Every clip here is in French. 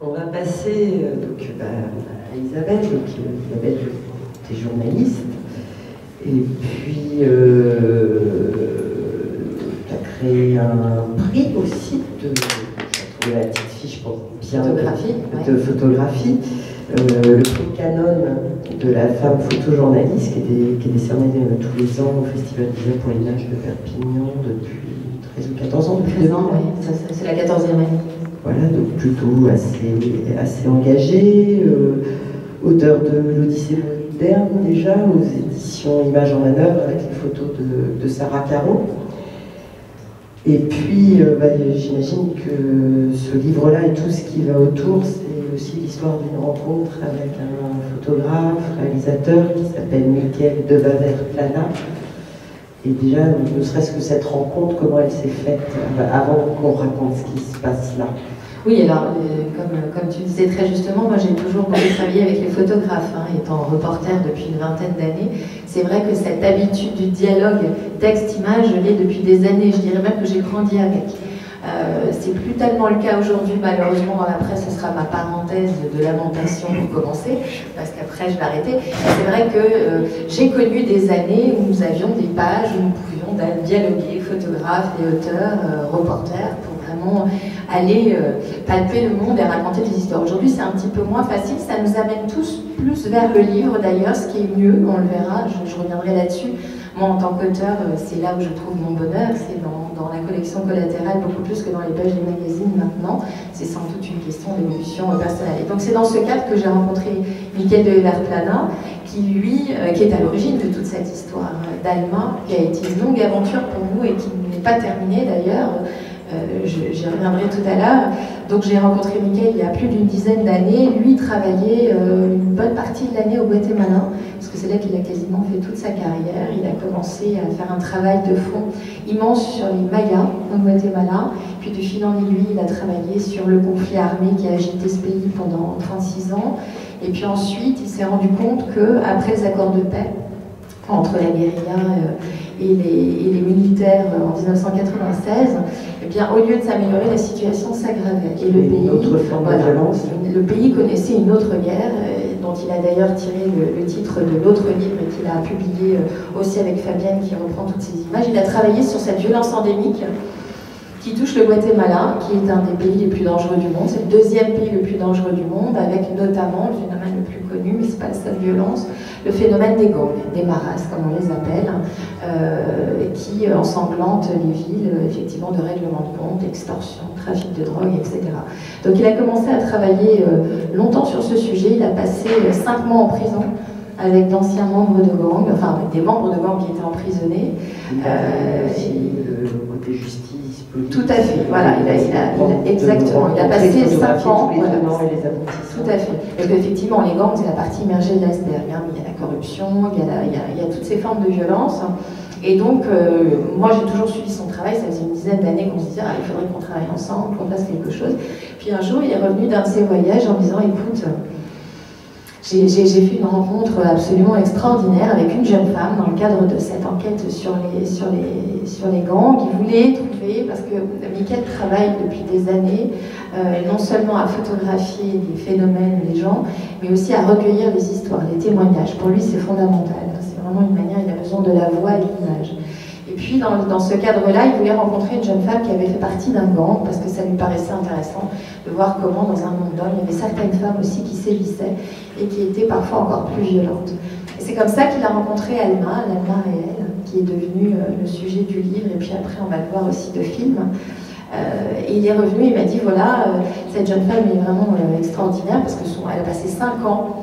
On va passer euh, donc, bah, à Isabelle, donc euh, Isabelle, tu es journaliste, et puis euh, tu as créé un prix aussi de, j'ai trouvé la petite fiche pour bien Photographie, de ouais. photographie, euh, le prix Canon de la femme photojournaliste qui est, des- qui est décerné euh, tous les ans au Festival d'Isère pour l'image de Perpignan depuis 13 ou 14 ans. depuis 13 ans, 2000. oui, ça, ça, c'est la 14e année. Voilà, donc plutôt assez, assez engagé, euh, auteur de l'Odyssée moderne déjà, aux éditions Images en manœuvre avec les photos de, Sarah Caro. Et puis, euh, bah, j'imagine que ce livre-là et tout ce qui va autour, c'est aussi l'histoire d'une rencontre avec un photographe, réalisateur qui s'appelle Michael de Vaver-Plana. Et déjà, ne serait-ce que cette rencontre, comment elle s'est faite, euh, avant qu'on raconte ce qui se passe là. Oui, alors, euh, comme, tu disais très justement, moi j'ai toujours beaucoup travaillé avec les photographes, hein, étant reporter depuis une vingtaine d'années. C'est vrai que cette habitude du dialogue texte-image, je l'ai depuis des années, je dirais même que j'ai grandi avec. Euh, c'est plus tellement le cas aujourd'hui, malheureusement, dans la presse, ce sera ma parenthèse de lamentation pour commencer, parce qu'après je vais arrêter. C'est vrai que euh, j'ai connu des années où nous avions des pages où nous pouvions dialoguer, photographes et auteurs, reporters, vraiment aller euh, palper le monde et raconter des histoires. Aujourd'hui, c'est un petit peu moins facile. Ça nous amène tous plus vers le livre d'ailleurs, ce qui est mieux, on le verra, je, reviendrai là-dessus. Moi, en tant qu'auteur, euh, c'est là où je trouve mon bonheur, c'est dans, la collection collatérale, beaucoup plus que dans les pages des magazines maintenant. C'est sans doute une question d'évolution euh, personnelle. Et donc, c'est dans ce cadre que j'ai rencontré Michael de Verplana, qui lui, qui est à l'origine de toute cette histoire d'Alma, qui a été une longue aventure pour nous et qui n'est pas terminée d'ailleurs. Euh, J'y reviendrai tout à l'heure. Donc j'ai rencontré Michael il y a plus d'une dizaine d'années. Lui travaillait euh, une bonne partie de l'année au Guatemala, parce que c'est là qu'il a quasiment fait toute sa carrière. Il a commencé à faire un travail de fond immense sur les Mayas au Guatemala. Puis de fil en aiguille, il a travaillé sur le conflit armé qui a agité ce pays pendant 36 ans. Et puis ensuite, il s'est rendu compte que après les accords de paix entre la guérilla euh, et, les, et les militaires en 1996, eh bien, au lieu de s'améliorer, la situation s'aggravait. Et le pays, voilà, le connaissait une autre guerre, euh, dont il a d'ailleurs tiré le, le titre de l'autre livre qu'il a publié euh, aussi avec Fabienne, qui reprend toutes ces images. Il a travaillé sur cette violence endémique qui touche le Guatemala, qui est un des pays les plus dangereux du monde. C'est le deuxième pays le plus dangereux du monde, avec notamment le phénomène le plus connu, mais c'est pas la seule violence, le phénomène des gangs, des maras, comme on les appelle, et qui euh, ensanglantent les villes, euh, effectivement, de règlement de compte, extorsion, trafic de drogue, etc. Donc il a commencé à travailler euh, longtemps sur ce sujet. Il a passé euh, cinq mois en prison avec d'anciens membres de gangs, enfin avec des membres de gangs qui étaient emprisonnés. Euh, le côté justice, politique. Tout à fait, voilà, il a- il a- il a- exactement, il a passé rencontrer, cinq photographier ans, tous les voilà. Tout à fait. Parce qu'effectivement, les gangs, c'est la partie immergée de l'iceberg. hein. Il y a la corruption, il y a, la- il y a- il y a toutes ces formes de violence. Et donc, euh, moi, j'ai toujours suivi son travail. Ça faisait une dizaine d'années qu'on se disait, ah, il faudrait qu'on travaille ensemble, qu'on fasse quelque chose. Puis un jour, il est revenu d'un de ses voyages en disant, écoute, j'ai fait une rencontre absolument extraordinaire avec une jeune femme dans le cadre de cette enquête sur les, sur les, sur les gangs qui voulait trouver, parce que Mickaël travaille depuis des années, euh, non seulement à photographier les phénomènes, les gens, mais aussi à recueillir les histoires, les témoignages. Pour lui, c'est fondamental. C'est vraiment une manière, il de la voix et de l'image. Et puis, dans, dans ce cadre-là, il voulait rencontrer une jeune femme qui avait fait partie d'un gang, parce que ça lui paraissait intéressant de voir comment, dans un monde d'hommes, il y avait certaines femmes aussi qui sévissaient et qui étaient parfois encore plus violentes. Et c'est comme ça qu'il a rencontré Alma, l'Alma réelle, qui est devenue euh, le sujet du livre, et puis après, on va le voir aussi de film. Euh, et il est revenu, il m'a dit voilà, euh, cette jeune femme est vraiment extraordinaire parce que son, elle a passé 5 ans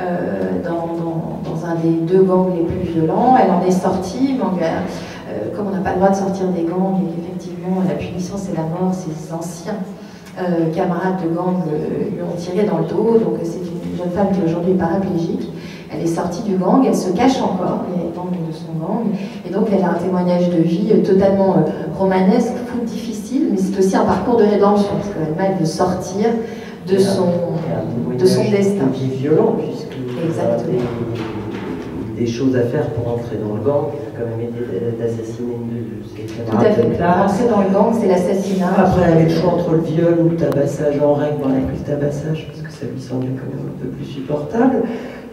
euh, dans, dans- dans un des deux gangs les plus violents. Elle en est sortie, a- euh, comme on n'a pas le droit de sortir des gangs et qu'effectivement la punition c'est la mort, ses anciens euh, camarades de gang euh, lui ont tiré dans le dos. Donc euh, c'est une jeune femme qui aujourd'hui est paraplégique. Elle est sortie du gang, elle se cache encore, les membres de son gang, et donc elle a un témoignage de vie euh, totalement euh, romanesque, fou, difficile, mais c'est aussi un parcours de rédemption, parce qu'elle veut sortir de son, de son destin. violent, puisque Exactement. Des, choses à faire pour entrer dans le gang. Il a quand même été d'assassiner une de ses Tout à fait. Entrer dans le gang, c'est l'assassinat. Après, il avait le choix entre le viol ou le tabassage en règle, dans la le tabassage, parce que ça lui semblait quand même un peu plus supportable.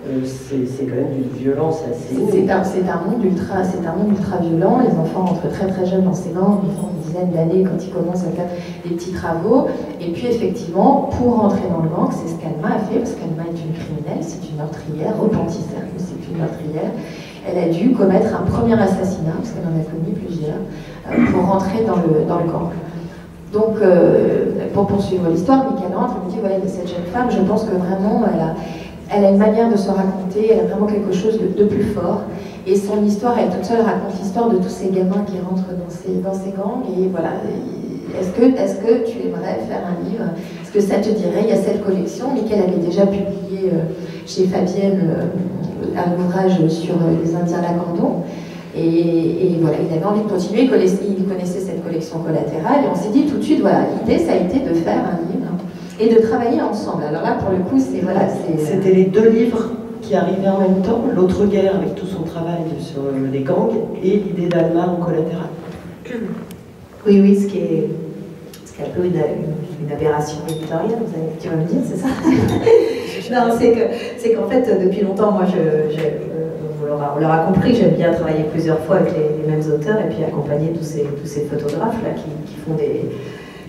Euh, c'est quand même d'une violence assez. C'est un, un, monde ultra, c'est un monde ultra violent. Les enfants entrent très très jeunes dans ces gangs, ils une dizaine d'années quand ils commencent à faire des petits travaux. Et puis effectivement, pour rentrer dans le gang, c'est ce qu'Alma a fait, parce qu'Alma est une criminelle, c'est une meurtrière, repentie mais c'est une meurtrière. Elle a dû commettre un premier assassinat, parce qu'elle en a commis plusieurs, euh, pour rentrer dans le, dans le gang. Donc, euh, pour poursuivre l'histoire, Michael entre et me dit, voilà, cette jeune femme, je pense que vraiment, elle a, elle a une manière de se raconter, elle a vraiment quelque chose de, plus fort. Et son histoire, elle toute seule raconte l'histoire de tous ces gamins qui rentrent dans ces, dans ces gangs. Et voilà, est-ce que, est que tu aimerais faire un livre? Est-ce que ça te dirait Il y a cette collection, mais qu'elle avait déjà publié euh, chez Fabienne euh, un ouvrage sur euh, les Indiens Lacandon. Et, voilà, il avait envie de continuer, il connaissait, il connaissait cette collection collatérale, et on s'est dit tout de suite, voilà, l'idée, ça a été de faire un livre et de travailler ensemble. Alors là, pour le coup, c'est voilà, C'était les deux livres qui arrivaient en même temps, l'autre guerre avec tout son travail sur les gangs et l'idée d'Alma en collatéral. Oui, oui, ce qui est, ce qui est un peu une, aberration éditoriale, vous tu vas me dire, c'est ça? Non, c'est que c'est qu'en fait, depuis longtemps, moi, je, euh, on l'aura compris, j'aime bien travailler plusieurs fois avec les, mêmes auteurs et puis accompagner tous ces, tous ces photographes là qui font des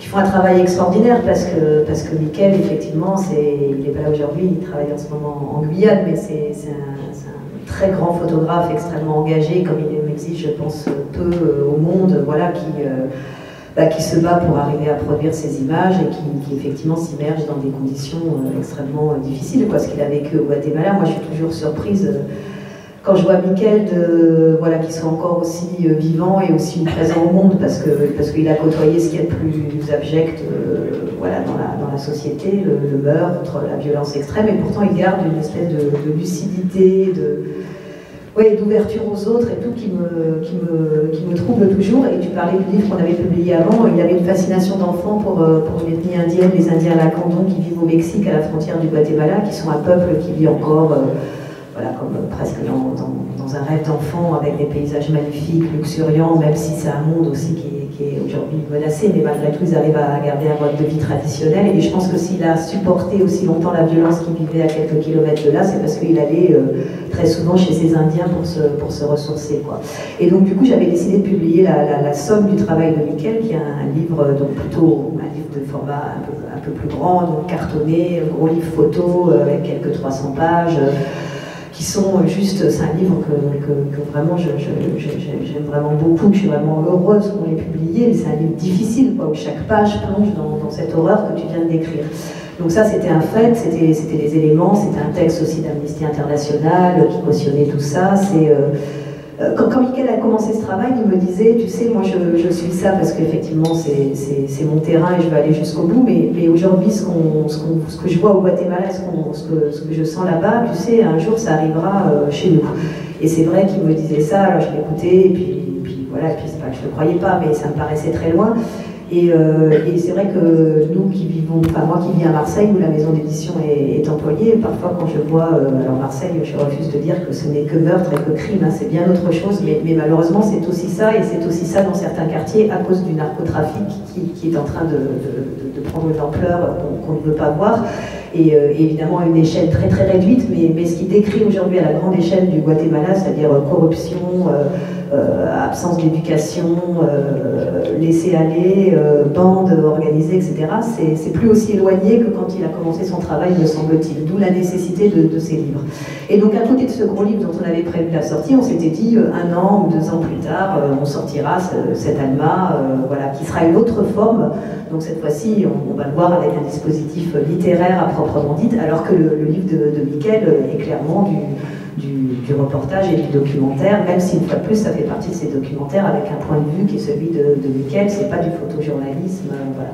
qui font un travail extraordinaire parce que, parce que Mickaël, effectivement, il n'est pas là aujourd'hui, il travaille en ce moment en Guyane, mais c'est un, un, très grand photographe, extrêmement engagé, comme il existe, je pense, peu euh, au monde, voilà, qui, euh, bah, qui se bat pour arriver à produire ces images et qui, effectivement s'immerge dans des conditions euh, extrêmement difficiles, parce qu'il a vécu au Guatemala. Moi, je suis toujours surprise quand je vois Mickaël de, voilà, qui soit encore aussi euh, vivant et aussi présent au monde, parce qu'il parce a côtoyé ce qu'il y a de plus abject euh, voilà, dans, la, dans la société, le, meurtre, la violence extrême, et pourtant il garde une espèce de, lucidité, de, d'ouverture aux autres et tout qui me, qui, me, qui me trouble toujours. Et tu parlais du livre qu'on avait publié avant, il avait une fascination d'enfant pour, euh, pour une ethnie indienne, les Indiens Lacandon qui vivent au Mexique à la frontière du Guatemala, qui sont un peuple qui vit encore comme presque dans, un rêve d'enfant, avec des paysages magnifiques, luxuriants, même si c'est un monde aussi qui, est aujourd'hui menacé, mais malgré tout, ils arrivent à garder un mode de vie traditionnel. Et je pense que s'il a supporté aussi longtemps la violence qu'il vivait à quelques kilomètres de là, c'est parce qu'il allait euh, très souvent chez ses Indiens pour se, ressourcer. Et donc, du coup, j'avais décidé de publier la, somme du travail de Michael, qui est un, livre, donc plutôt un livre de format un peu, un peu plus grand, donc cartonné, gros livre photo, euh, avec quelques 300 pages qui sont juste, c'est un livre que, vraiment j'aime vraiment beaucoup, que je suis vraiment heureuse qu'on l'ait publié, c'est un livre difficile, où chaque page plonge dans, cette horreur que tu viens de décrire. Donc ça, c'était un fait, c'était des éléments, c'était un texte aussi d'Amnesty International qui cautionnait tout ça. Euh, euh, quand, quand Mickaël a commencé ce travail, il me disait, tu sais, moi je, suis ça parce qu'effectivement c'est mon terrain et je vais aller jusqu'au bout, mais, aujourd'hui ce, ce, que je vois au Guatemala, ce, ce, que, ce que, je sens là-bas, tu sais, un jour ça arrivera euh, chez nous. Et c'est vrai qu'il me disait ça, alors je l'écoutais, et puis, puis voilà, puis c'est pas je ne le croyais pas, mais ça me paraissait très loin. Euh, et, c'est vrai que nous qui vivons, enfin moi qui vis à Marseille où la maison d'édition est, employée, parfois quand je vois, euh, alors Marseille, je refuse de dire que ce n'est que meurtre et que crime, hein, c'est bien autre chose, mais, malheureusement c'est aussi ça, et c'est aussi ça dans certains quartiers à cause du narcotrafic qui, est en train de, prendre une ampleur qu'on ne veut pas voir. Et, euh, évidemment à une échelle très très réduite, mais, ce qui décrit aujourd'hui à la grande échelle du Guatemala, c'est-à-dire corruption, absence d'éducation, euh, laisser aller, euh, bande organisée, etc., c'est plus aussi éloigné que quand il a commencé son travail, me semble-t-il. D'où la nécessité de, ces livres. Et donc, à côté de ce gros livre dont on avait prévu la sortie, on s'était dit, un an ou deux ans plus tard, on sortira cet Alma, voilà, qui sera une autre forme. Donc, cette fois-ci, on, va le voir avec un dispositif littéraire à proprement dit, alors que le, livre de, de est clairement du du, reportage et du documentaire, même si une fois de plus ça fait partie de ces documentaires avec un point de vue qui est celui de, de Michael, c'est pas du photojournalisme, euh, voilà.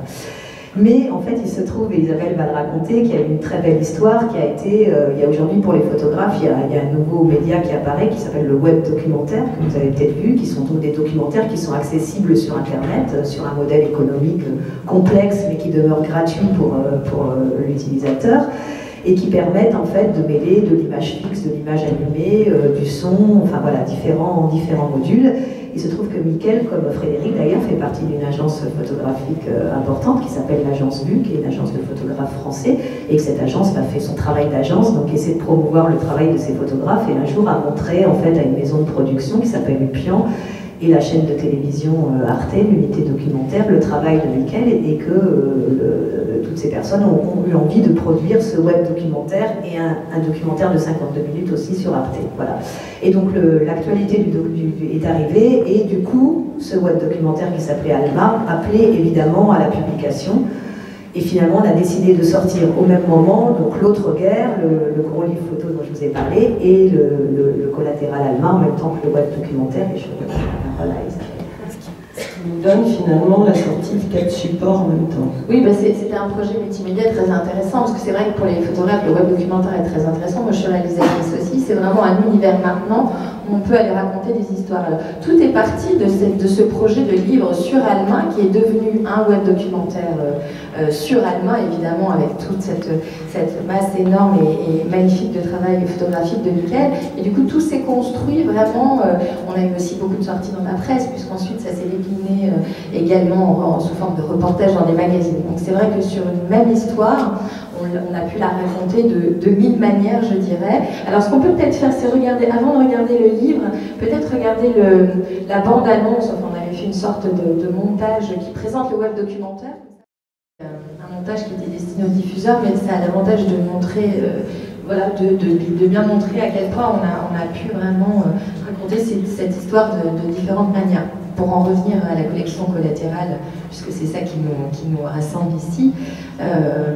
Mais en fait, il se trouve, et Isabelle va le raconter, qu'il y a une très belle histoire qui a été, euh, il y a aujourd'hui pour les photographes, il y, a, un nouveau média qui apparaît qui s'appelle le web documentaire, que vous avez peut-être vu, qui sont donc des documentaires qui sont accessibles sur Internet, euh, sur un modèle économique complexe, mais qui demeure gratuit pour, pour l'utilisateur. Et qui permettent en fait de mêler de l'image fixe, de l'image animée, du son, enfin voilà, différents, différents modules. Il se trouve que Mickaël, comme Frédéric d'ailleurs, fait partie d'une agence photographique euh, importante qui s'appelle l'agence VU, qui est une agence de photographes français, et que cette agence fait son travail d'agence, donc essaie de promouvoir le travail de ces photographes, et un jour a montré en fait à une maison de production qui s'appelle Upian, et la chaîne de télévision euh, Arte, l'unité documentaire, le travail de Michael et que euh, toutes ces personnes ont, eu envie de produire ce web documentaire et un, documentaire de 52 minutes aussi sur Arte. Voilà. Et donc l'actualité est arrivée et du coup, ce web documentaire qui s'appelait Alma appelait évidemment à la publication. Et finalement, on a décidé de sortir au même moment, l'autre guerre, le, gros livre photo dont je vous ai parlé, et le, collatéral allemand en même temps que le web documentaire. Et ce qui nous donne finalement la sortie de quatre supports en même temps? Oui, bah c'était un projet multimédia très intéressant, parce que c'est vrai que pour les photographes, le web documentaire est très intéressant. Moi, je suis réalisatrice aussi. C'est vraiment un univers maintenant on peut aller raconter des histoires. tout est parti de, ce projet de livre sur Alma, qui est devenu un web documentaire euh, euh, sur Alma, évidemment, avec toute cette, masse énorme et, magnifique de travail photographique de Michael. Et du coup, tout s'est construit vraiment. Euh, on a eu aussi beaucoup de sorties dans la presse, puisqu'ensuite, ça s'est décliné également sous forme de reportages dans des magazines. Donc, c'est vrai que sur une même histoire, on, a pu la raconter de, mille manières, je dirais. Alors, ce qu'on peut peut-être faire, c'est regarder, avant de regarder le livre, peut-être regarder la bande-annonce. Enfin, on avait fait une sorte de, montage qui présente le web documentaire. Un montage qui était destiné aux diffuseurs, mais ça a l'avantage de montrer. Euh, voilà, de, bien montrer à quel point on a, pu vraiment euh, raconter cette, histoire de, différentes manières. Pour en revenir à la collection collatérale, puisque c'est ça qui nous, rassemble ici, euh,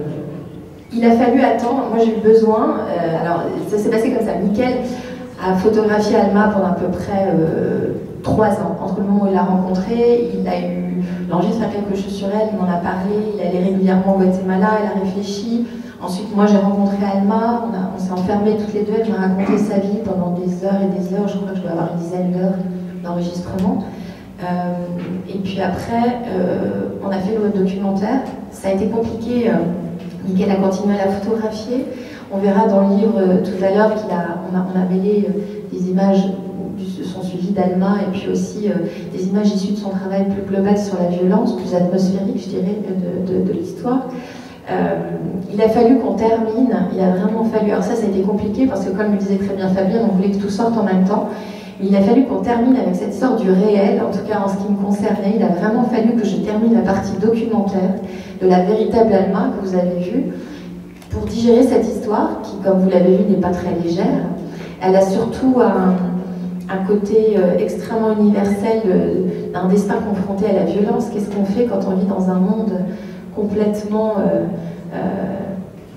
il a fallu attendre, moi j'ai eu besoin, euh, alors ça s'est passé comme ça, Mickaël a photographié Alma pendant à peu près euh, trois ans. Entre le moment où il l'a rencontrée, il a eu l'enregistre quelque chose sur elle, il m'en a parlé, il allait régulièrement au Guatemala, il a réfléchi. Ensuite, moi j'ai rencontré Alma, on, s'est enfermés toutes les deux, elle m'a raconté sa vie pendant des heures et des heures, je crois que je dois avoir une dizaine d'heures d'enregistrement. Euh, et puis après, on a fait le documentaire. Ça a été compliqué Miguel a continué à la photographier. On verra dans le livre euh, tout à l'heure qu'on a, on a, mêlé euh, des images de son suivi d'Alma et puis aussi euh, des images issues de son travail plus global sur la violence, plus atmosphérique, je dirais, de, l'histoire. il a fallu qu'on termine, il a vraiment fallu, alors ça, ça a été compliqué parce que comme le disait très bien Fabien, on voulait que tout sorte en même temps. Il a fallu qu'on termine avec cette histoire du réel, en tout cas en ce qui me concernait. Il a vraiment fallu que je termine la partie documentaire de la véritable Alma que vous avez vue pour digérer cette histoire qui, comme vous l'avez vu, n'est pas très légère. Elle a surtout un, côté euh, extrêmement universel euh, d'un destin confronté à la violence. Qu'est-ce qu'on fait quand on vit dans un monde complètement euh,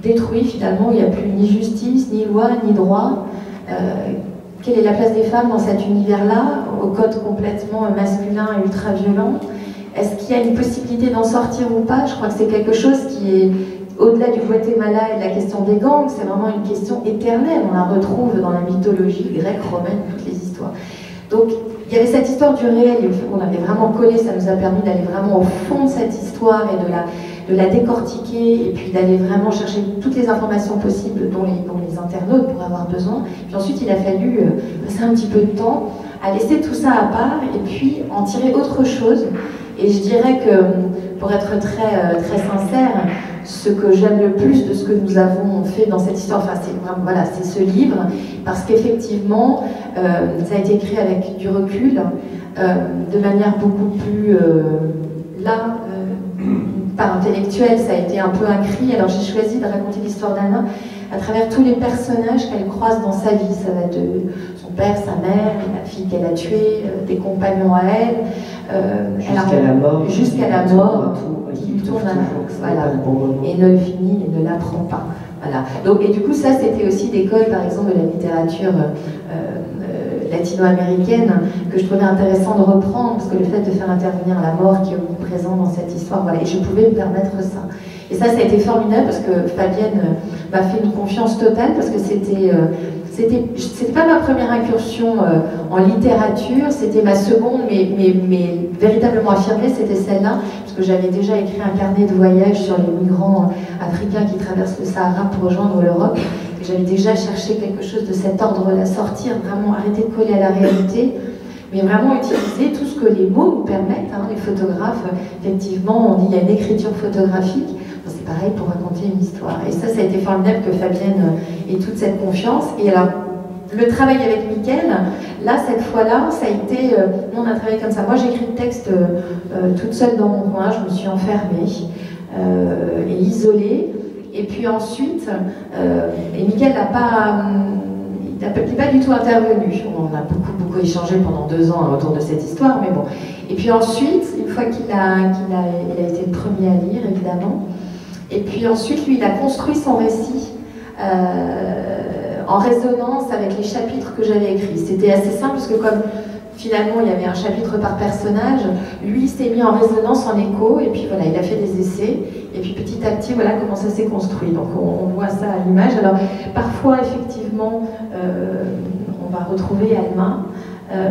détruit finalement, où il n'y a plus ni justice, ni loi, ni droit quelle est la place des femmes dans cet univers-là, au code complètement masculin et ultra-violent? Est-ce qu'il y a une possibilité d'en sortir ou pas? Je crois que c'est quelque chose qui est au-delà du Guatemala et de la question des gangs, c'est vraiment une question éternelle. On la retrouve dans la mythologie grecque, romaine, toutes les histoires. Donc, il y avait cette histoire du réel, et on avait vraiment collé, ça nous a permis d'aller vraiment au fond de cette histoire et de la, de la décortiquer et puis d'aller vraiment chercher toutes les informations possibles dont les, internautes pourraient avoir besoin. Puis ensuite, il a fallu euh, passer un petit peu de temps à laisser tout ça à part et puis en tirer autre chose. Et je dirais que, pour être très, euh, très sincère, ce que j'aime le plus de ce que nous avons fait dans cette histoire, enfin, c'est voilà, ce livre, parce qu'effectivement, euh, ça a été écrit avec du recul, de manière beaucoup plus là, par intellectuel, ça a été un peu un cri. Alors j'ai choisi de raconter l'histoire d'Anna à travers tous les personnages qu'elle croise dans sa vie. Ça va de son père, sa mère, la fille qu'elle a tuée, euh, des compagnons à elle. Euh, jusqu'à la mort. Jusqu'à la mort. Qui tourne à voilà, et ne finit et ne l'apprend pas. Voilà. Donc, et du coup, ça, c'était aussi des codes, par exemple, de la littérature euh, latino-américaine que je trouvais intéressant de reprendre, parce que le fait de faire intervenir la mort qui est présent dans cette histoire, voilà, et je pouvais me permettre ça. Et ça, ça a été formidable parce que Fabienne m'a fait une confiance totale, parce que c'était euh, c'était, pas ma première incursion euh, en littérature, c'était ma seconde, mais, mais, mais véritablement affirmée, c'était celle-là, parce que j'avais déjà écrit un carnet de voyage sur les migrants africains qui traversent le Sahara pour rejoindre l'Europe. J'avais déjà cherché quelque chose de cet ordre-là, sortir, vraiment arrêter de coller à la réalité mais vraiment utiliser tout ce que les mots nous permettent. Hein. Les photographes, effectivement, on dit qu'il y a une écriture photographique. c'est pareil pour raconter une histoire. Et ça, ça a été formidable que Fabienne ait toute cette confiance. Et alors, le travail avec Mickaël, là, cette fois-là, ça a été. Euh, on a travaillé comme ça. Moi, j'écris le texte euh, toute seule dans mon coin, je me suis enfermée euh, et isolée. Et puis ensuite, et Mickaël n'a pas. Hum, il n'est pas du tout intervenu. On a beaucoup, beaucoup échangé pendant deux ans autour de cette histoire, mais bon. Et puis ensuite, une fois qu'il a, qu'il a, a été le premier à lire, évidemment, et puis ensuite, lui, il a construit son récit euh, en résonance avec les chapitres que j'avais écrits. C'était assez simple, parce que comme finalement il y avait un chapitre par personnage, lui s'est mis en résonance, en écho, et puis voilà, il a fait des essais, et puis petit à petit, voilà comment ça s'est construit. Donc on, voit ça à l'image. Alors parfois, effectivement, euh, on va retrouver Alma. Euh,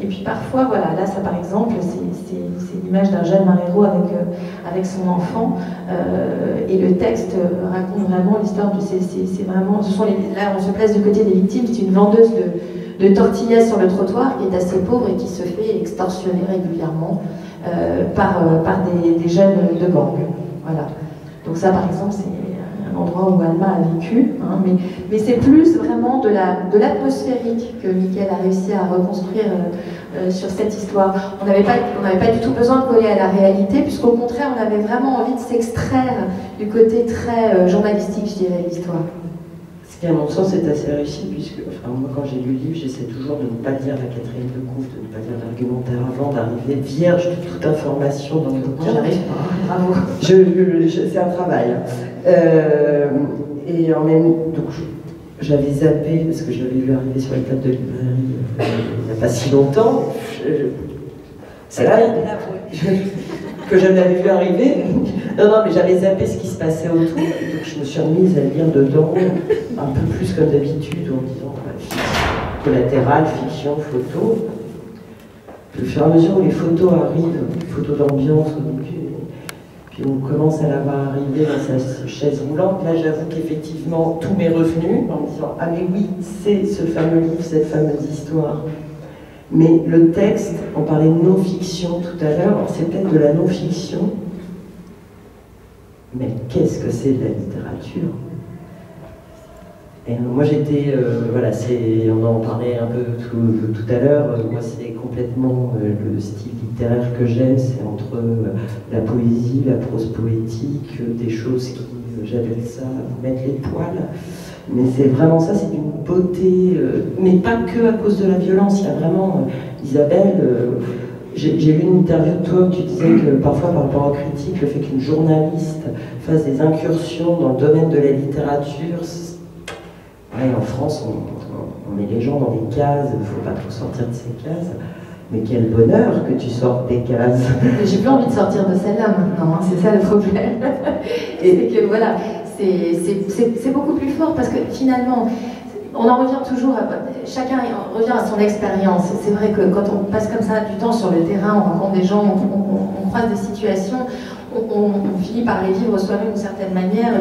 et puis parfois, voilà, là, ça par exemple, c'est l'image d'un jeune Marero avec, euh, avec son enfant. et le texte raconte vraiment l'histoire. C'est vraiment. Ce sont là, on se place du côté des victimes. C'est une vendeuse de de tortillas sur le trottoir qui est assez pauvre et qui se fait extorsionner régulièrement euh, par, euh, par des, jeunes de gang. Voilà. Donc ça, par exemple, c'est un endroit où Alma a vécu, hein, mais, mais c'est plus vraiment de l'atmosphérique de que Mickaël a réussi à reconstruire euh, sur cette histoire. On n'avait pas, pas du tout besoin de coller à la réalité, puisqu'au contraire, on avait vraiment envie de s'extraire du côté très journalistique, je dirais, de l'histoire. Ce qui, à mon sens, est assez réussi, puisque enfin, moi, quand j'ai lu le livre, j'essaie toujours de ne pas lire la quatrième de couve, de ne pas lire l'argumentaire avant, d'arriver vierge de toute information dans le bouquin. J'arrive pas, bravo. c'est un travail. Euh, et en même donc j'avais zappé, parce que j'avais vu arriver sur les tables de librairie euh, il n'y a pas si longtemps. C'est là, que je l'avais vu arriver. Non, non, mais j'avais zappé ce qui se passait autour. Donc je me suis remise à lire dedans, un peu plus comme d'habitude, en disant bah, collatéral, fiction, photo. Au fur et à mesure où les photos arrivent, les photos d'ambiance, puis on commence à la voir arriver dans sa chaise roulante. Là, j'avoue qu'effectivement, tout m'est revenu en me disant Ah, mais oui, c'est ce fameux livre, cette fameuse histoire. Mais le texte, on parlait de non-fiction tout à l'heure, c'est peut-être de la non-fiction, mais qu'est-ce que c'est de la littérature? Et moi j'étais, euh, voilà, on en parlait un peu tout, à l'heure, moi c'est complètement euh, le style littéraire que j'aime, c'est entre euh, la poésie, la prose poétique, des choses qui, j'appelle ça, vous mettre les poils. Mais c'est vraiment ça, c'est d'une beauté, euh, mais pas que à cause de la violence. Il y a vraiment, euh, Isabelle, euh, j'ai lu une interview de toi où tu disais que parfois par rapport aux critiques, le fait qu'une journaliste fasse des incursions dans le domaine de la littérature, ouais, en France, on, met les gens dans des cases, il ne faut pas trop sortir de ces cases. Mais quel bonheur que tu sortes des cases. J'ai plus envie de sortir de celle-là maintenant, hein, c'est ça le problème. Et que voilà, c'est beaucoup plus fort parce que finalement, on en revient toujours, à, chacun revient à son expérience. C'est vrai que quand on passe comme ça du temps sur le terrain, on rencontre des gens, on, croise des situations, on, finit par les vivre soi-même d'une certaine manière.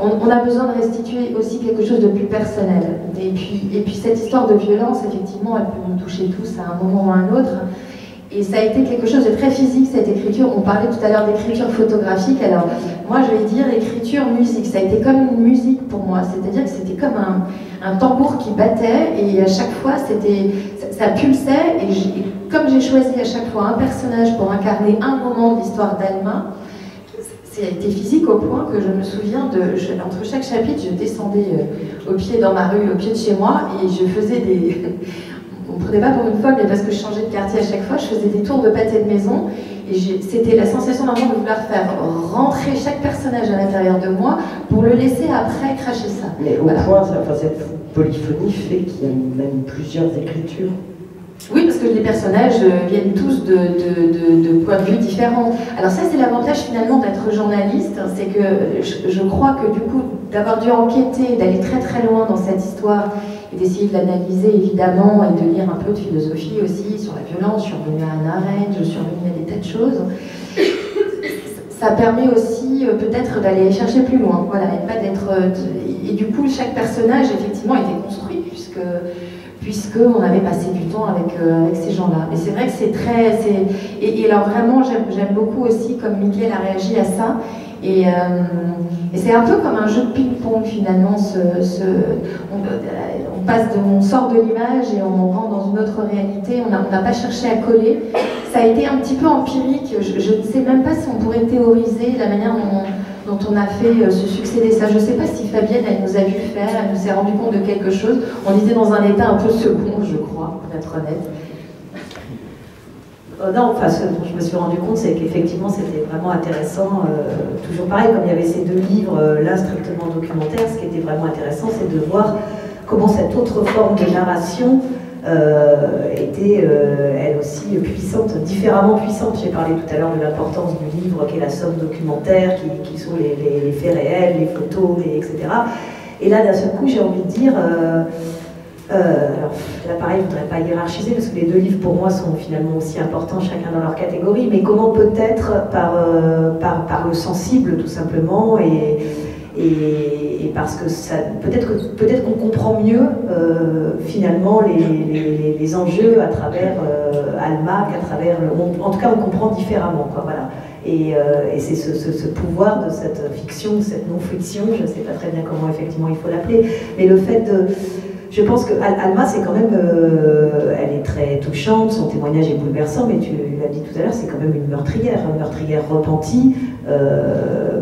On, a besoin de restituer aussi quelque chose de plus personnel. Et puis, et puis cette histoire de violence, effectivement, elle peut nous toucher tous à un moment ou à un autre. Et ça a été quelque chose de très physique, cette écriture. On parlait tout à l'heure d'écriture photographique. Alors, moi, je vais dire écriture musique. Ça a été comme une musique pour moi. C'est-à-dire que c'était comme un, un, tambour qui battait. Et à chaque fois, ça, pulsait. Et, comme j'ai choisi à chaque fois un personnage pour incarner un moment de l'histoire d'Alma, ça a été physique au point que je me souviens de. entre chaque chapitre, je descendais euh, au pied dans ma rue, au pied de chez moi, et je faisais des on ne prenait pas pour une folle, mais parce que je changeais de quartier à chaque fois, je faisais des tours de pâté de maison. Et c'était la sensation d'un de vouloir faire rentrer chaque personnage à l'intérieur de moi pour le laisser après cracher ça. Mais au point, enfin, cette polyphonie fait qu'il y a même plusieurs écritures. Oui, parce que les personnages euh, viennent tous de, de, points de vue différents. Alors ça, c'est l'avantage finalement d'être journaliste, hein, c'est que je, je, crois que du coup, d'avoir dû enquêter, d'aller très très loin dans cette histoire et d'essayer de l'analyser évidemment et de lire un peu de philosophie aussi sur la violence. Je à un arrêt, je suis à des tas de choses. Ça permet aussi euh, peut-être d'aller chercher plus loin, voilà, et pas d'être. Euh, et du coup, chaque personnage effectivement était construit puisque puisqu'on avait passé du temps avec, euh, avec ces gens-là. Mais c'est vrai que c'est très... Et, et, alors vraiment, j'aime beaucoup aussi comme Mickaël a réagi à ça. Et, et c'est un peu comme un jeu de ping-pong finalement. On, on, passe de, sort de l'image et on rentre dans une autre réalité. On n'a pas cherché à coller. Ça a été un petit peu empirique. Je, ne sais même pas si on pourrait théoriser la manière dont on a fait euh, se succéder ça. Je ne sais pas si Fabienne, elle nous a vu faire, elle nous s'est rendu compte de quelque chose. On était dans un état un peu second, je crois, pour être honnête. Euh, non, enfin, ce dont je me suis rendu compte, c'est qu'effectivement, c'était vraiment intéressant. Euh, toujours pareil, comme il y avait ces deux livres, là, strictement documentaires, ce qui était vraiment intéressant, c'est de voir comment cette autre forme de narration euh, était euh, elle aussi puissante, différemment puissante. J'ai parlé tout à l'heure de l'importance du livre qui est la somme documentaire, qui, sont les, faits réels, les photos, etc. Et là, d'un seul coup, j'ai envie de dire... Euh, alors, là, pareil, je ne voudrais pas hiérarchiser parce que les deux livres pour moi sont finalement aussi importants, chacun dans leur catégorie, mais comment peut-être par, par, par, le sensible, tout simplement, et, et, parce que peut-être qu'on comprend mieux euh, finalement les, les, enjeux à travers euh, Alma qu'à travers le, en tout cas on comprend différemment quoi voilà. Et, euh, c'est ce, ce, pouvoir de cette fiction cette non fiction je ne sais pas très bien comment effectivement il faut l'appeler mais le fait de je pense que Alma, c'est quand même, elle est très touchante, son témoignage est bouleversant, mais tu l'as dit tout à l'heure, c'est quand même une meurtrière, une meurtrière repentie,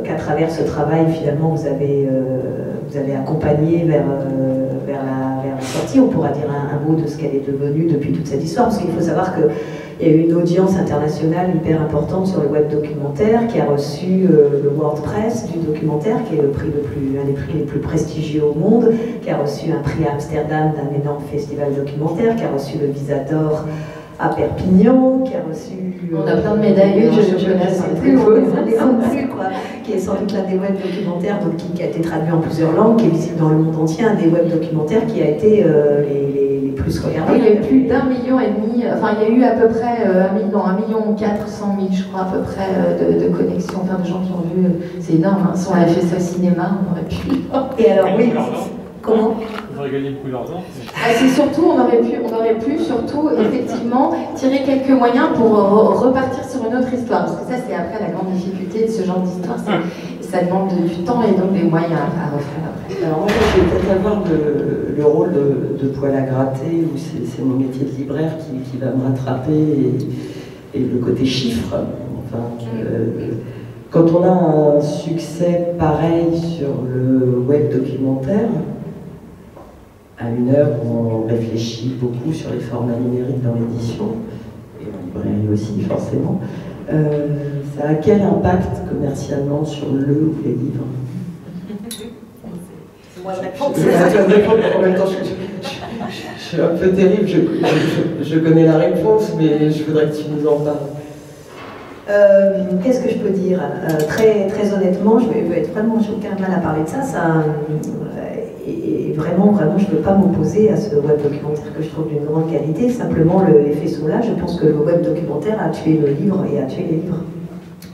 qu'à travers ce travail, finalement, vous avez, euh, vous avez accompagné vers, la, vers, la, sortie. On pourra dire un, mot de ce qu'elle est devenue depuis toute cette histoire, parce qu'il faut savoir que il y a eu une audience internationale hyper importante sur le web documentaire qui a reçu euh, le World Press du documentaire, qui est le prix le plus, un des prix les plus prestigieux au monde, qui a reçu un prix à Amsterdam d'un énorme festival documentaire, qui a reçu le Visa d'or à Perpignan, qui a reçu. On a plein de médailles, je ne connais plus, on plus, quoi, qui est sans doute l'un des web documentaires donc, qui, a été traduit en plusieurs langues, qui est visible dans le monde entier, un des web documentaires qui a été euh, les plus regardé. il y a eu plus d'un million et demi, enfin il y a eu à peu près euh, un million, un million quatre cent mille, je crois, à peu près euh, de, connexions, enfin de gens qui ont vu. C'est énorme, hein. si on avait fait ça au cinéma, on aurait pu. Et alors, oui, comment? On aurait gagné beaucoup d'argent. Ah, c'est surtout, on aurait, pu, on aurait pu surtout effectivement tirer quelques moyens pour repartir sur une autre histoire. Parce que ça, c'est après la grande difficulté de ce genre d'histoire. Ça demande du temps et donc des moyens à refaire. Alors moi, je vais peut-être avoir le, rôle de, poil à gratter, ou c'est mon métier de libraire qui, va me rattraper, et, le côté chiffre. Enfin, euh, quand on a un succès pareil sur le web documentaire, à une heure où on réfléchit beaucoup sur les formats numériques dans l'édition, et en librairie aussi forcément, euh, ça a quel impact commercialement sur le ou les livres? Je, suis un peu terrible, je, connais la réponse, mais je voudrais que tu nous en parles. Euh, qu'est-ce que je peux dire? Euh, très, très honnêtement, je vais, être vraiment, j'ai aucun mal à parler de ça. ça euh, et, vraiment, vraiment, je ne veux pas m'opposer à ce web documentaire que je trouve d'une grande qualité. Simplement, le, faisceaux là, je pense que le web documentaire a tué le livre et a tué les livres.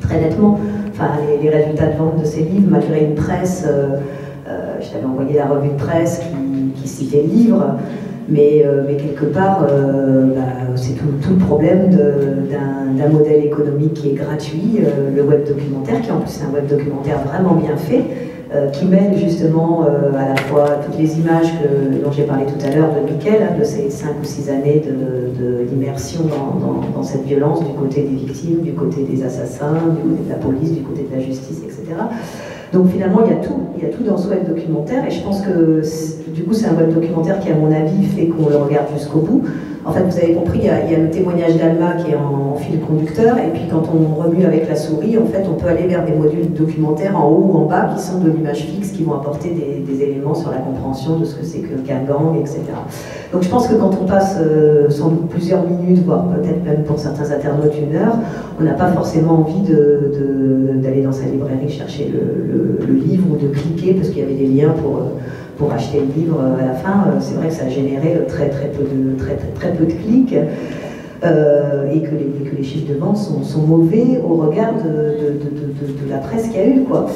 Très nettement. Enfin, les, résultats de vente de ces livres, malgré une presse je t'avais envoyé la revue de presse qui, citait le livre, mais, euh, quelque part, euh, bah, c'est tout, le problème d'un modèle économique qui est gratuit, euh, le web documentaire, qui en plus est un web documentaire vraiment bien fait, qui mêle justement à la fois toutes les images dont j'ai parlé tout à l'heure de Mickaël, hein, de ces cinq ou six années d'immersion dans, dans, cette violence du côté des victimes, du côté des assassins, du côté de la police, du côté de la justice, etc. Donc finalement, il y a tout, il y a tout dans ce web documentaire, et je pense que du coup, c'est un web documentaire qui, à mon avis, fait qu'on le regarde jusqu'au bout. En fait, vous avez compris, il y a, le témoignage d'Alma qui est en, fil conducteur, et puis quand on remue avec la souris, en fait, on peut aller vers des modules documentaires en haut ou en bas qui sont de l'image fixe, qui vont apporter des, éléments sur la compréhension de ce que c'est que qu'un gang, etc. Donc je pense que quand on passe euh, sans doute plusieurs minutes, voire peut-être même pour certains internautes une heure, on n'a pas forcément envie d'aller dans sa librairie chercher le, livre ou de cliquer parce qu'il y avait des liens pour... Euh, acheter le livre à la fin. C'est vrai que ça a généré très très peu de, très, très, peu de clics. et que les, que les, chiffres de vente sont, mauvais au regard de, de, de la presse qu'il y a eu. Quoi.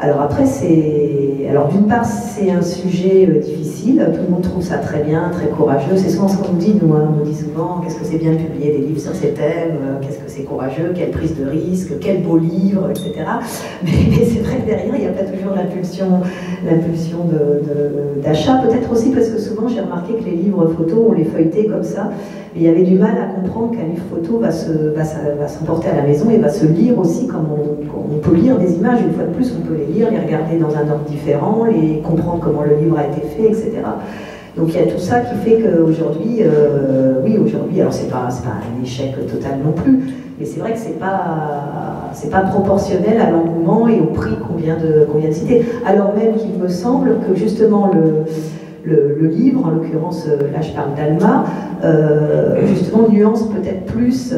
Alors après, c'est. Alors d'une part, c'est un sujet euh, difficile, tout le monde trouve ça très bien, très courageux. C'est souvent ce qu'on nous dit, nous, hein. on nous dit souvent qu'est-ce que c'est bien de publier des livres sur ces thèmes, euh, qu'est-ce que c'est courageux, quelle prise de risque, quel beau livre, etc. Mais, c'est vrai que derrière, il n'y a pas toujours l'impulsion, d'achat. Peut-être aussi parce que souvent, j'ai remarqué que les livres photos, on les feuilletait comme ça, il y avait du mal à comprendre qu'un livre photo va, se, va, s'emporter à la maison et va se lire aussi comme on, on peut lire des images. Une fois de plus, on peut les lire, les regarder dans un ordre différent, les comprendre comment le livre a été fait, etc. Donc il y a tout ça qui fait qu'aujourd'hui, euh, oui, aujourd'hui, alors c'est pas, pas un échec total non plus, mais c'est vrai que c'est pas, pas proportionnel à l'engouement et au prix qu'on vient de, de citer. Alors même qu'il me semble que justement le le, livre, en l'occurrence, euh, là je parle d'Alma, euh, justement nuance peut-être plus,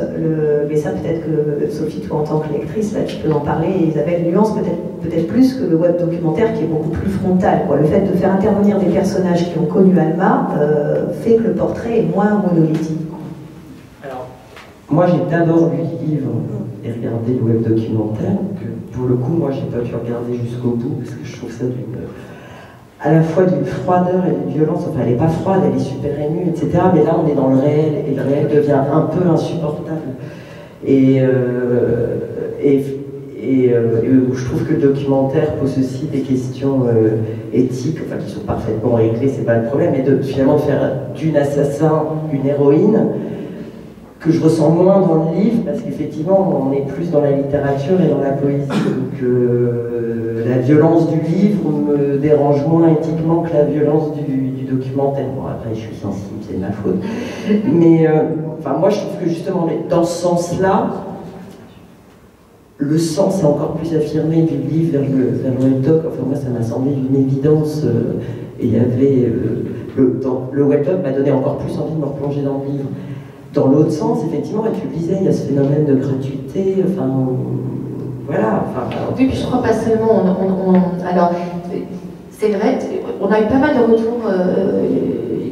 mais ça peut-être que Sophie, toi en tant que lectrice, là tu peux en parler, Isabelle, nuance peut-être peut-être plus que le web documentaire qui est beaucoup plus frontal. Le fait de faire intervenir des personnages qui ont connu Alma euh, fait que le portrait est moins monolithique. Moi j'ai d'abord lu le livre et regardé le web documentaire, que pour le coup, moi j'ai pas pu regarder jusqu'au bout parce que je trouve ça d'une à la fois d'une froideur et d'une violence. Enfin, elle n'est pas froide, elle est super émue, etc. Mais là, on est dans le réel et le réel devient un peu insupportable. Et, euh, et, euh, je trouve que le documentaire pose aussi des questions euh, éthiques, enfin qui sont parfaitement réglées, c'est pas le problème, mais de finalement faire d'une assassin une héroïne que je ressens moins dans le livre, parce qu'effectivement, on est plus dans la littérature et dans la poésie. Donc, euh, la violence du livre me dérange moins éthiquement que la violence du, documentaire. Bon, après, je suis sensible, c'est ma faute. Mais, euh, enfin, moi, je trouve que justement, dans ce sens-là, le sens est encore plus affirmé du livre vers le, vers doc. Enfin, moi, ça m'a semblé d'une évidence. Euh, et il y avait. le, le web doc m'a donné encore plus envie de me replonger dans le livre. Dans l'autre sens, effectivement, et tu le disais, il y a ce phénomène de gratuité, enfin, voilà. Enfin, puis je crois pas seulement. alors, c'est vrai, on a eu pas mal de retours euh,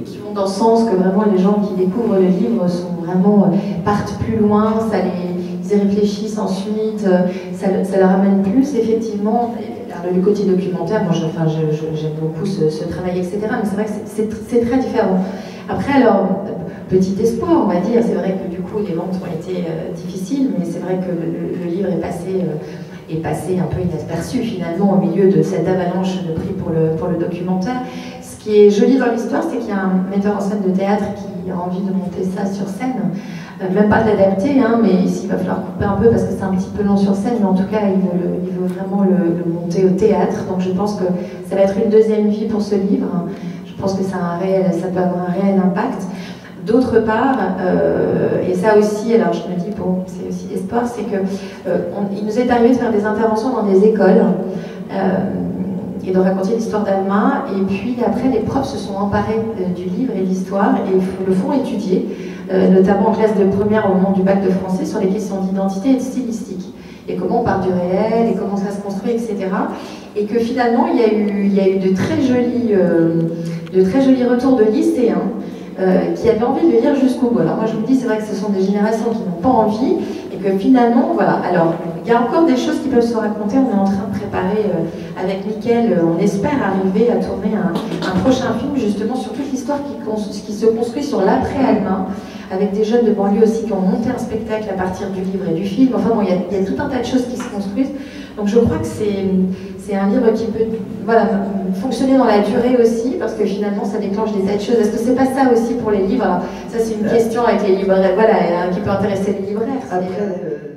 qui vont dans le sens que vraiment les gens qui découvrent le livre sont vraiment euh, partent plus loin, ça les, ils y réfléchissent ensuite, euh, ça, ça, leur amène plus effectivement. le côté documentaire, moi j'aime beaucoup ce, ce, travail, etc. Mais c'est vrai que c'est très différent. Après, alors, petit espoir, on va dire. C'est vrai que du coup, les ventes ont été euh, difficiles, mais c'est vrai que le, livre est passé, euh, est passé un peu inaperçu finalement au milieu de cette avalanche de prix pour le, pour le documentaire. Ce qui est joli dans l'histoire, c'est qu'il y a un metteur en scène de théâtre qui a envie de monter ça sur scène. Euh, même pas de l'adapter, hein, mais ici il va falloir couper un peu parce que c'est un petit peu long sur scène, mais en tout cas il veut, il veut vraiment le, le, monter au théâtre. Donc je pense que ça va être une deuxième vie pour ce livre. Je pense que ça, a un réel, ça peut avoir un réel impact. D'autre part, euh, et ça aussi, alors je me dis, bon, c'est aussi l'espoir, c'est que euh, nous est arrivé de faire des interventions dans des écoles euh, et de raconter l'histoire d'Alma. Et puis après, les profs se sont emparés du livre et de l'histoire et le font étudier, notamment en classe de première au moment du bac de français, sur les questions d'identité et de stylistique. Et comment on part du réel, et comment ça se construit, etc. Et que finalement, il y a eu, il y a eu de, très jolis, de très jolis retours de lycéens euh, qui avaient envie de lire jusqu'au bout. Alors moi je vous dis, c'est vrai que ce sont des générations qui n'ont pas envie et que finalement, voilà. Alors il y a encore des choses qui peuvent se raconter. On est en train de préparer euh, avec Mickaël, euh, on espère arriver à tourner un, prochain film justement sur toute l'histoire qui, se construit sur l'après-Allemagne avec des jeunes de banlieue aussi qui ont monté un spectacle à partir du livre et du film. Enfin bon, il y, a, tout un tas de choses qui se construisent. Donc je crois que c'est un livre qui peut voilà, fonctionner dans la durée aussi, parce que finalement ça déclenche des tas de choses. Est-ce que c'est pas ça aussi pour les livres? Ça c'est une question avec les libraires, voilà, qui peut intéresser les libraires. Après, euh,